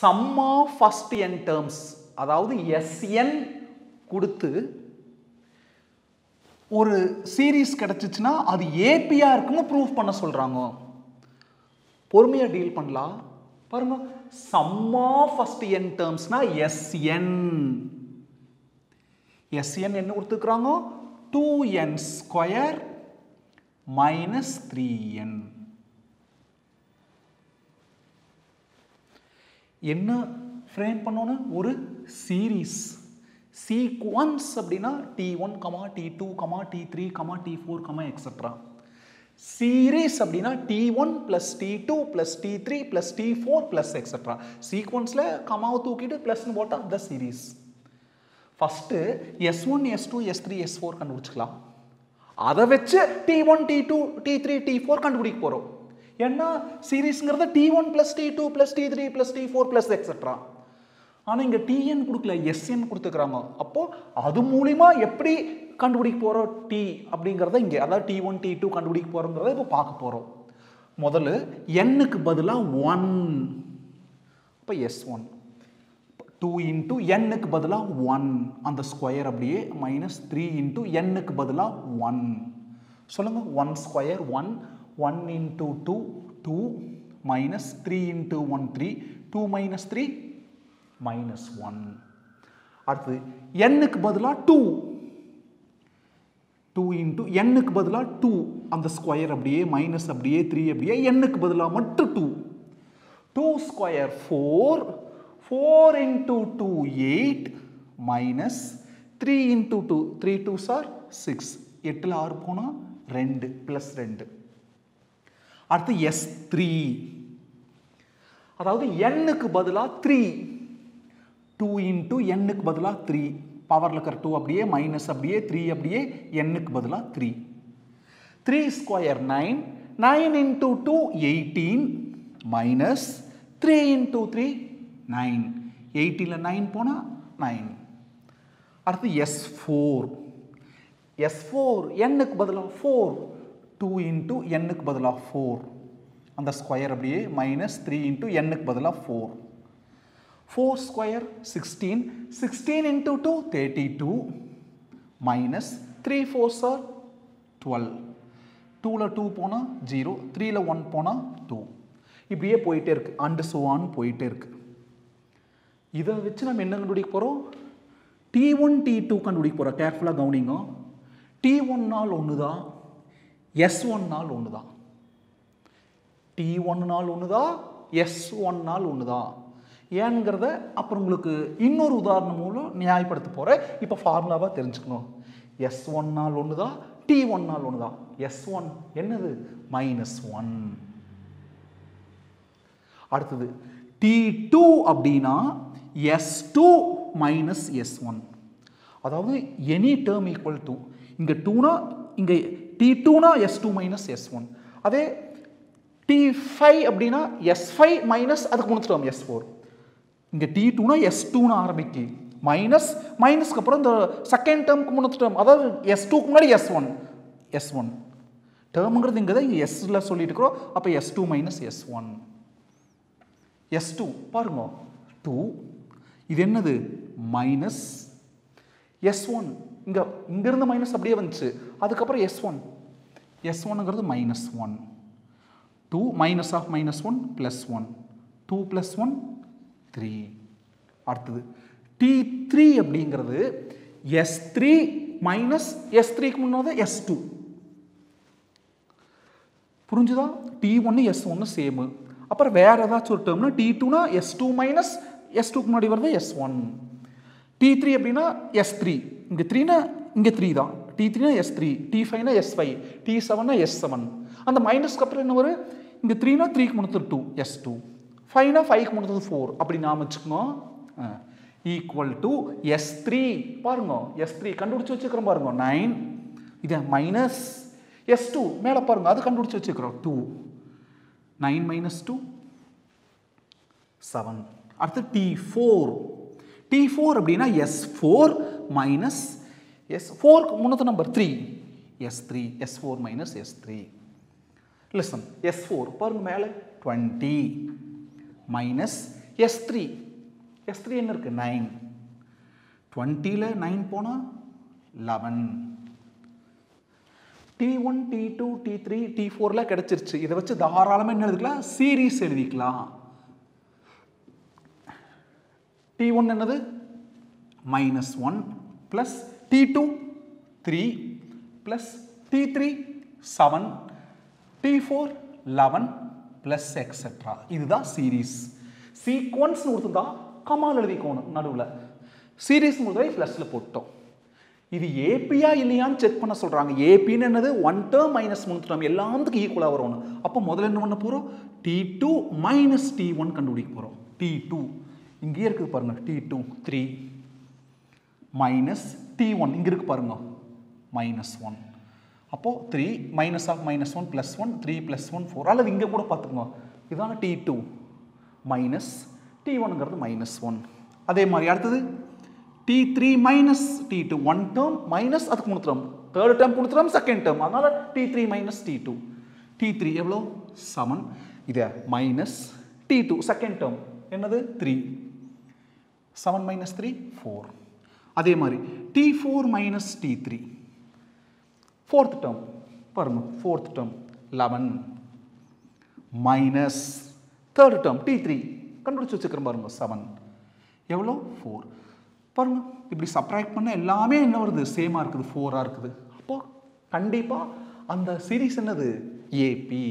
Sum of first n terms அதாவது S n கொடுத்து ஒரு சீரீஸ் கிடச்சிச்சின்னா அது ஏபியா இருக்குன்னு ப்ரூவ் பண்ண சொல்கிறாங்க பொறுமையாக டீல் பண்ணலாம். பாருங்க சம் ஆஃப் ஃபர்ஸ்ட் என் டேர்ம்ஸ்னா எஸ்என் எஸ்என் என்ன கொடுத்துருக்குறாங்க? Two n square minus three n என்ன ஃப்ரேம் பண்ணோன்னா? ஒரு சீரீஸ் சீக்வன்ஸ் அப்படின்னா T one comma T two comma T three comma T four comma extra series அப்படின்னா T one plus T two plus T three plus T four plus extra சீக்வன்ஸில் கமாவை தூக்கிட்டு ப்ளஸ்னு போட்டால் the series first S one S two S three S four கண்டுபிடிச்சிக்கலாம். அதை வச்சு T one T two T three T four கண்டுபிடிக்க போகிறோம் ஏன்னா சீரீஸ்ங்கிறத T one plus T two plus T three plus T four plus extra ஆனால் இங்கே TN கொடுக்கல SN கொடுத்துக்கிறாங்க. அப்போது அது மூலிமா எப்படி கண்டுபிடிக்க போகிறோம் டி அப்படிங்கிறத இங்கே அதாவது டி ஒன் டி டூ கண்டுபிடிக்க போகிறோங்கிறத இப்போ பார்க்க போகிறோம் முதல்ல எண்ணுக்கு பதிலாக ஒன் இப்போ எஸ் ஒன் டூ இன்ட்டு எண்ணுக்கு பதிலாக ஒன் அந்த ஸ்கொயர் அப்படியே மைனஸ் த்ரீ இன்ட்டு எண்ணுக்கு பதிலாக ஒன் சொல்லுங்கள் one square one one into two two minus three into one three two minus three minus one அடுத்தது எண்ணுக்கு பதிலாக டூ டூ இன்ட்டு எண்ணுக்கு பதிலாக டூ அந்த ஸ்கொயர் அப்படியே மைனஸ் அப்படியே த்ரீ அப்படியே எண்ணுக்கு பதிலாக மட்டும் two two square four four into two eight minus three into two three two sir six எட்டில் ஆறு போனால் ரெண்டு ப்ளஸ் ரெண்டு. அடுத்து எஸ் த்ரீ அதாவது எண்ணுக்கு பதிலாக த்ரீ டூ இன்ட்டு எண்ணுக்கு பதிலாக த்ரீ பவரில் இருக்கிற டூ அப்படியே மைனஸ் அப்படியே த்ரீ அப்படியே எண்ணுக்கு பதிலாக three three square nine nine into two eighteen minus three into three nine எயிட்டியில் nine போனால் நைன் அடுத்து எஸ் ஃபோர் எஸ் ஃபோர் எண்ணுக்கு பதிலாக ஃபோர் டூ இன்ட்டு எண்ணுக்கு பதிலாக ஃபோர் அந்த ஸ்கொயர் அப்படியே மைனஸ் த்ரீ இன்ட்டு எண்ணுக்கு பதிலாக four four square sixteen sixteen into two thirty two minus three four sir twelve டூவில் டூ போனால் ஜீரோ த்ரீயில் ஒன் போனால் டூ இப்படியே போயிட்டே இருக்கு. அண்டு சுவான்னு போயிட்டே இருக்கு. இதை வச்சு நம்ம என்ன கண்டுபிடிக்க போகிறோம் டி ஒன் டி டூ கண்டுபிடிக்க போகிறோம் கேர்ஃபுல்லாக கவனிங்க. டி ஒன்னால் ஒன்று தான் எஸ் ஒன்னால் ஒன்று தான் டி ஒன்னால் ஒன்று தான் எஸ் ஒன்னால் ஒன்று தான் ஏங்கிறத அப்புறம் உங்களுக்கு இன்னொரு உதாரணம் மூலம் நியாயப்படுத்த போகிறேன் இப்போ ஃபார்முலாவாக தெரிஞ்சுக்கணும். எஸ் ஒன்னால் ஒன்று தான் டி ஒன்னால் ஒன்று தான் எஸ் ஒன் என்னது? மைனஸ் ஒன் அடுத்தது டி டூ அப்படின்னா S two minus S one அதாவது எனி டேர்ம் ஈக்குவல் டூ இங்கே டூனா இங்கே டி டூனா S two minus S one அதே டி ஃபைவ் அப்படின்னா எஸ் ஃபைவ் மைனஸ் அதுக்கு முன்னாடி டேர்ம் எஸ் ஃபோர் இங்கே டி டூனா எஸ் டூன்னு ஆரம்பிக்கு. மைனஸ் மைனஸ்க்கு அப்புறம் இந்த செகண்ட் டேர்முக்கு முன்னாடி டேர்ம் அதாவது எஸ் டூக்கு முன்னாடி எஸ் ஒன் எஸ் ஒன் டேர்முங்கிறது இங்கே தான் இங்கே எஸ்ல சொல்லிட்டு இருக்கிறோம். அப்போ S two minus S one S two பாருங்க. டூ இது என்னது? மைனஸ் எஸ் ஒன் இங்கே இங்கேருந்து மைனஸ் அப்படியே வந்துச்சு. அதுக்கப்புறம் S one S ஒன்னுங்கிறது minus one two minus of minus one plus one two plus one three அடுத்தது டி த்ரீ அப்படிங்கிறது எஸ் த்ரீ மைனஸ் எஸ் த்ரீக்கு முன்னாடி எஸ் டூ புரிஞ்சுதா? டி ஒன்று எஸ் ஒன்று சேமு அப்புறம் வேறு ஏதாச்சும் ஒரு டேர்ம்னா டி டூனா எஸ் டூ மைனஸ் எஸ் டூக்கு முன்னாடி வருது எஸ் ஒன் டி த்ரீ அப்படின்னா எஸ் த்ரீ இங்கே த்ரீனா இங்கே த்ரீ தான். டி த்ரீனா S three D ஃபைவ்னா S five T செவன்னா எஸ் செவன் அந்த மைனஸ்க்கு அப்புறம் என்ன வரும்? இங்கே த்ரீனா த்ரீக்கு முன்னூற்றி டூ எஸ் டூ ஃபைவ்னா ஃபைவ்க்கு முன்னூற்றி ஃபோர் அப்படி நாம் வச்சுக்கோங்க ஈக்குவல் டு எஸ் த்ரீ பாருங்க எஸ் த்ரீ கண்டுபிடிச்சி வச்சுக்கிறோம் பாருங்க. நைன் இது மைனஸ் எஸ் டூ மேலே பாருங்க அது கண்டுபிடிச்சி வச்சுக்கிறோம் two nine minus two seven அடுத்து டி ஃபோர் டி ஃபோர் அப்படின்னா எஸ் ஃபோர் மைனஸ் எஸ் ஃபோருக்கு முன்னத்து number three S three S four minus S three listen S four பாருங்க மேலே. Twenty minus S three S three என்ன இருக்குது nine டுவெண்ட்டியில் nine போனால் eleven T one T two T three T ஃபோரில் கிடச்சிருச்சு. இதை வச்சு தாராளமாக என்ன எழுதிக்கலாம்? சீரீஸ் எழுதிக்கலாம். டி ஒன் என்னது? Minus one plus T two three plus T three seven T four eleven plus extra இதுதான் சீரீஸ் சீக்வன்ஸ் கொடுத்துருந்தா கமால் எழுதிக்கோணும் நடுவில். சீரீஸ் முதலை ப்ளஸில் போட்டோம் இது ஏபியா இல்லையான்னு செக் பண்ண சொல்கிறாங்க ஏபின்னு என்னது? ஒன் டேர்ம் மைனஸ் மூணு டேர்ம் எல்லாத்துக்கும் ஈக்குவலாக வரணும் அப்போ முதல்ல என்ன பண்ண போகிறோம் T two minus T one கண்டுபிடிக்க போகிறோம் டி டூ இங்கேயே இருக்குது பாருங்கள் T two three minus T one இங்கே இருக்கு பாருங்க. மைனஸ் ஒன் அப்போது three minus of minus one plus one three plus one four அல்லது இங்கே கூட பார்த்துக்கோங்க. இதான டி டூ மைனஸ் டி ஒன்னுங்கிறது மைனஸ் ஒன் அதே மாதிரி அடுத்தது T three minus T two one term minus அதுக்கு மூணு டேர்ம் தேர்ட் டேர்ம் கொடுத்துட்டோம் செகண்ட் டேர்ம் அதனால் T three minus T two T three எவ்வளோ செவன் இதை minus T two second term என்னது? Three seven minus three four அதே மாதிரி T four minus T three fourth term பாருங்க fourth term eleven minus third term T three கண்டுபிடிச்சி வச்சுக்கிறோம் பாருங்க seven எவ்வளோ? ஃபோர் பாருங்க இப்படி சப்ராக்ட் பண்ண எல்லாமே என்ன வருது? சேமாக இருக்குது ஃபோராக இருக்குது. அப்போ கண்டிப்பாக அந்த சீரீஸ் என்னது? ஏபி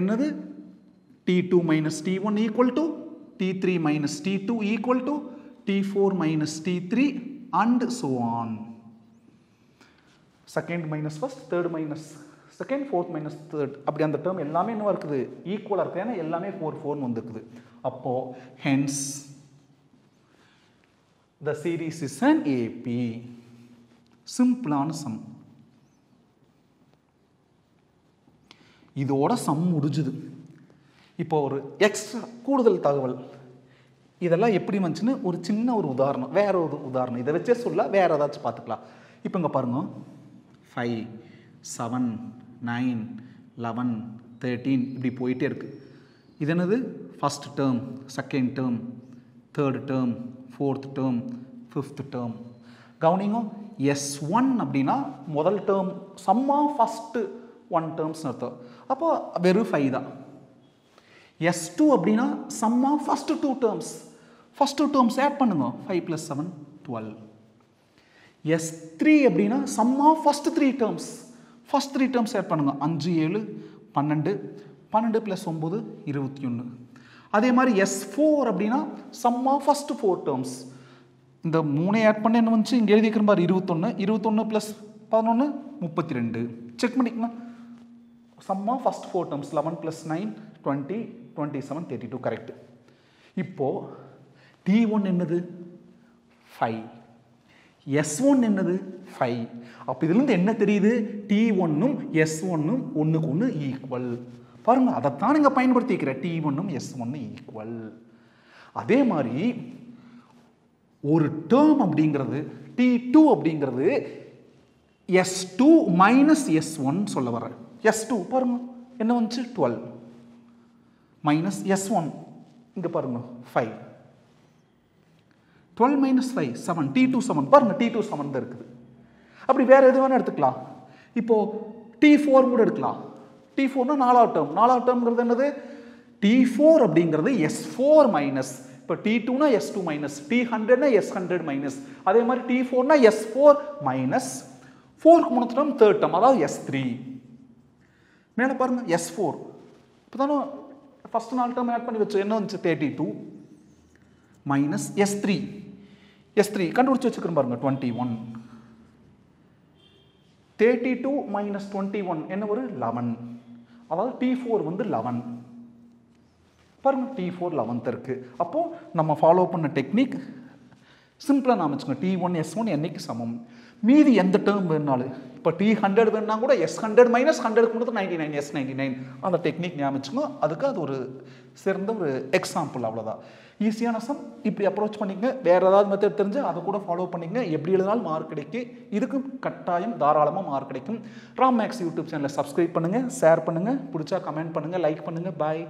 என்னது? T two minus T one equal to T three minus T two equal to T four minus T three and so on. Second minus first third minus second fourth minus third அப்படி அந்த term எல்லாமே என்ன இருக்குது? ஈக்குவலாக இருக்குது ஏன்னா எல்லாமே four ஃபோர்னு வந்துருக்குது. அப்போது hence the series is an AP சிம்பிளான சம் இதோட சம் முடிஞ்சுது. இப்போ ஒரு எக்ஸ்ட்ரா கூடுதல் தகவல். இதெல்லாம் எப்படி வந்துச்சுன்னு ஒரு சின்ன ஒரு உதாரணம் வேற ஒரு உதாரணம். இதை வச்சே சொல்ல வேற ஏதாச்சும் பார்த்துக்கலாம். இப்போ இங்கே பாருங்க. Five seven nine eleven thirteen இப்படி போயிட்டே இருக்கு. இது என்னது? First term second term third term fourth term fifth term கவனிங்க எஸ் ஒன் அப்படின்னா முதல் டேர்ம் சம்மா ஃபஸ்ட்டு ஒன் டேர்ம்ஸ்னு அர்த்தம். அப்போ வெறும் ஃபைவ் தான். எஸ் டூ அப்படின்னா sum of first two terms first two terms add பண்ணுங்க. Five plus seven twelve S three அப்படின்னா sum of first three terms first three terms add பண்ணுங்க. அஞ்சு ஏழு பன்னெண்டு. பன்னெண்டு ப்ளஸ் ஒம்பது இருபத்தி ஒன்று அதே மாதிரி எஸ் ஃபோர் அப்படின்னா சம்மா ஃபஸ்ட் ஃபோர் டேர்ம்ஸ் இந்த மூணே ஆட் பண்ண என்ன வந்துச்சு? இங்கே எழுதிக்கிற மாதிரி இருபத்தொன்று இருபத்தொன்று ப்ளஸ் பதினொன்று முப்பத்தி ரெண்டு செக் பண்ணிக்கலாம் sum of first four terms eleven plus nine twenty twenty seven thirty two correct இப்போது டி ஒன் என்னது? ஃபைவ் எஸ் ஒன் என்னது? ஃபைவ் அப்போ இதுலேருந்து என்ன தெரியுது? டி ஒன்னும் எஸ் ஒன்னும் ஒன்றுக்கு ஒன்று ஈக்குவல் பாருங்க அதைத்தான் நீங்கள் பயன்படுத்திக்கிற டி ஒன்னும் எஸ் ஒன்னும் ஈக்குவல் அதே மாதிரி ஒரு டேர்ம் அப்படிங்கிறது டி டூ அப்படிங்கிறது S two minus S one சொல்ல வர எஸ் டூ பாருங்கள் என்ன வந்துச்சு? டுவெல் மைனஸ் எஸ் ஒன் இங்கே பாருங்க five twelve minus five seven T two seven பாருங்க டி டூ செவன் தான் இருக்குது. அப்படி வேறு எது வேணால் எடுத்துக்கலாம். இப்போது டி ஃபோர் கூட எடுக்கலாம். டி ஃபோர்னா நாலாவது டேர்ம் நாலாவது டேர்ம்ங்கிறது என்னது? டி ஃபோர் அப்படிங்கிறது எஸ் ஃபோர் மைனஸ் இப்போ டி டூனா எஸ் டூ மைனஸ் டி ஹண்ட்ரட்னா எஸ் ஹண்ட்ரட் மைனஸ் அதே மாதிரி டி ஃபோர்னா எஸ் ஃபோர் மைனஸ் ஃபோருக்கு மூணு டேர்ம் தேர்ட் டேர்ம் அதாவது எஸ் த்ரீ மேலே பாருங்க எஸ் ஃபோர் இப்போ தானே ஃபஸ்ட் நாலு டேர்ம் ஆட் பண்ணி வச்சு என்ன வந்துச்சு? Thirty two minus S three S three கண்டுபிடிச்சி வச்சுக்கிறோம் பாருங்க twenty one thirty two minus twenty one என்ன ஒரு? லெவன் அதாவது டி ஃபோர் வந்து லெவன் பாருங்கள் டி ஃபோர் லெவன்த் இருக்குது அப்போது நம்ம ஃபாலோ பண்ண டெக்னிக் சிம்பிளாக நான் வச்சுக்கோங்க டி ஒன் எஸ் ஒன் என்னைக்கு சமம்? மீதி எந்த டேர்ம் வேணுனாலும் இப்போ டி ஹண்ட்ரட் வேணுனா கூட எஸ் ஹண்ட்ரட் மைனஸ் ஹண்ட்ரட் கொடுத்து ninety nine S ninety nine அந்த டெக்னிக் ஞாபகம் அதுக்கு அது ஒரு சிறந்த ஒரு எக்ஸாம்பிள் அவ்வளோதான் ஈஸியான சம் இப்படி அப்ரோச் பண்ணிங்க வேறு ஏதாவது மெத்தட் தெரிஞ்சு அதை கூட ஃபாலோ பண்ணிங்க எப்படி எழுதினாலும் மார்க் கிடைக்கும் இதுக்கும் கட்டாயம் தாராளமாக மார்க் கிடைக்கும். ராம் மேக்ஸ் யூடியூப் சேனலை சப்ஸ்கிரைப் பண்ணுங்கள் ஷேர் பண்ணுங்கள் பிடிச்சா கமெண்ட் பண்ணுங்கள் லைக் பண்ணுங்கள் பாய்